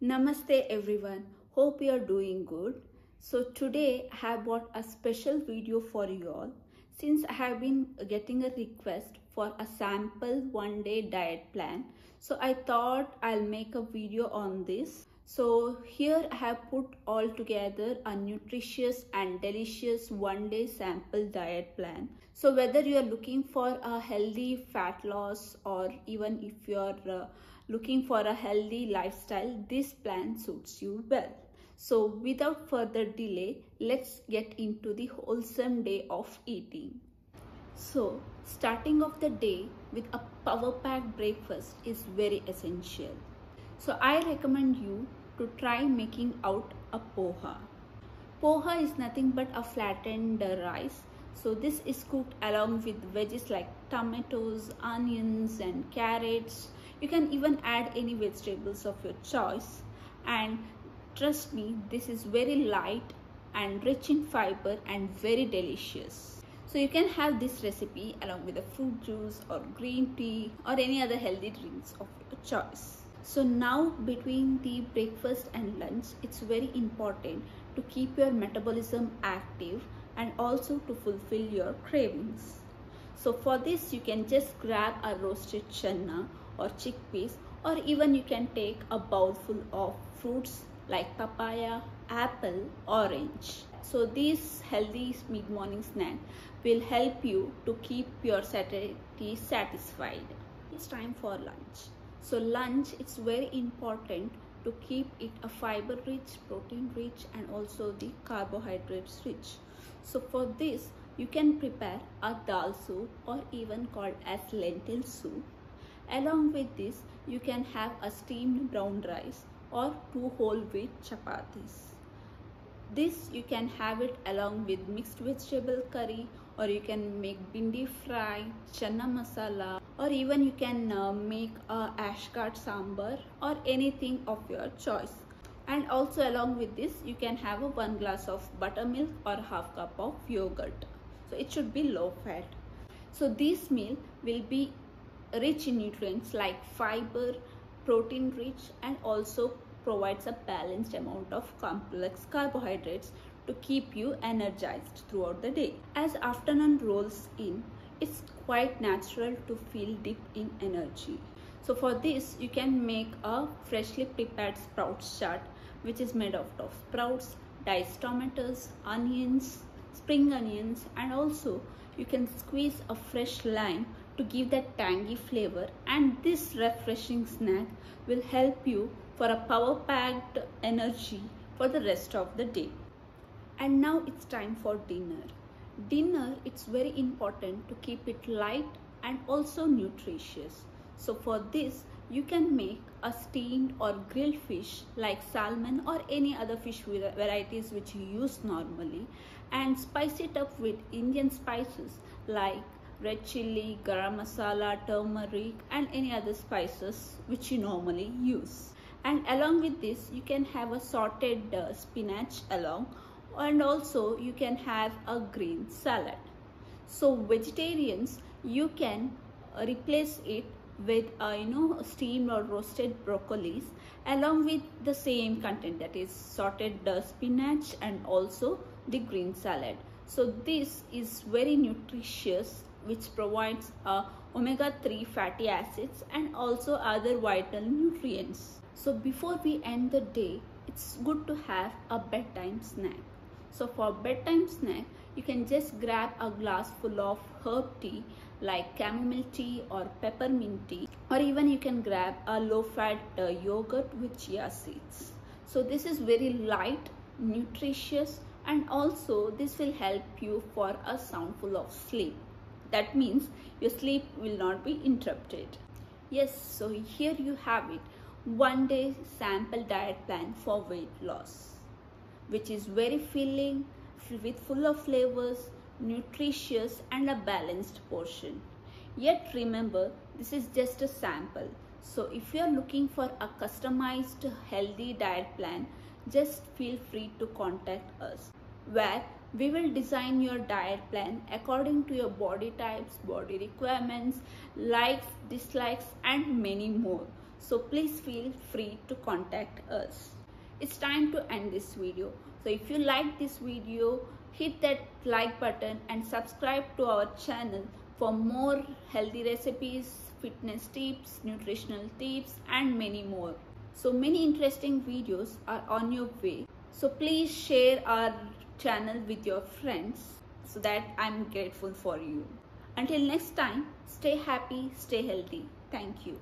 Namaste everyone. Hope you are doing good. So today I have brought a special video for you all since I have been getting a request for a sample one day diet plan. So I thought I'll make a video on this. So here I have put all together a nutritious and delicious one day sample diet plan. So whether you are looking for a healthy fat loss or even if you are uh, looking for a healthy lifestyle, this plan suits you well. So without further delay, let's get into the wholesome day of eating. So starting off the day with a power packed breakfast is very essential. So I recommend you to try making out a poha. Poha is nothing but a flattened rice. So this is cooked along with veggies like tomatoes, onions and carrots you can even add any vegetables of your choice and trust me this is very light and rich in fiber and very delicious. So you can have this recipe along with a fruit juice or green tea or any other healthy drinks of your choice. So now between the breakfast and lunch, it's very important to keep your metabolism active and also to fulfill your cravings. So for this, you can just grab a roasted chana or chickpeas or even you can take a bowlful of fruits like papaya, apple, orange. So these healthy mid-morning snack will help you to keep your satiety satisfied. It's time for lunch. So lunch it's very important to keep it a fiber rich, protein rich and also the carbohydrates rich. So for this you can prepare a dal soup or even called as lentil soup Along with this, you can have a steamed brown rice or two whole wheat chapatis. This you can have it along with mixed vegetable curry or you can make bhindi fry, chana masala or even you can uh, make a ash gourd sambar or anything of your choice. And also along with this you can have a one glass of buttermilk or half cup of yogurt. So it should be low fat. So this meal will be rich in nutrients like fiber, protein rich and also provides a balanced amount of complex carbohydrates to keep you energized throughout the day. As afternoon rolls in, it's quite natural to feel dip in energy. So for this, you can make a freshly prepared sprouts chaat which is made out of sprouts, diced tomatoes, onions, spring onions and also you can squeeze a fresh lime to give that tangy flavor and this refreshing snack will help you for a power packed energy for the rest of the day. And now it's time for dinner. Dinner it's very important to keep it light and also nutritious. So for this you can make a steamed or grilled fish like salmon or any other fish varieties which you use normally and spice it up with Indian spices like red chili, garam masala, turmeric and any other spices which you normally use. And along with this you can have a sautéed uh, spinach along and also you can have a green salad. So vegetarians you can uh, replace it with uh, you know steamed or roasted broccolis along with the same content that is sautéed uh, spinach and also the green salad so this is very nutritious which provides uh, omega-3 fatty acids and also other vital nutrients. So before we end the day, it's good to have a bedtime snack. So for bedtime snack, you can just grab a glass full of herb tea like chamomile tea or peppermint tea or even you can grab a low-fat uh, yogurt with chia seeds. So this is very light, nutritious and also this will help you for a soundful of sleep. That means your sleep will not be interrupted. Yes, so here you have it. One day sample diet plan for weight loss, which is very filling, with full of flavors, nutritious and a balanced portion. Yet remember, this is just a sample. So if you are looking for a customized healthy diet plan, just feel free to contact us where we will design your diet plan according to your body types, body requirements, likes, dislikes and many more. So please feel free to contact us. It's time to end this video. So if you like this video, hit that like button and subscribe to our channel for more healthy recipes, fitness tips, nutritional tips and many more. So many interesting videos are on your way. So please share our channel with your friends so that I'm grateful for you. Until next time, stay happy, stay healthy. Thank you.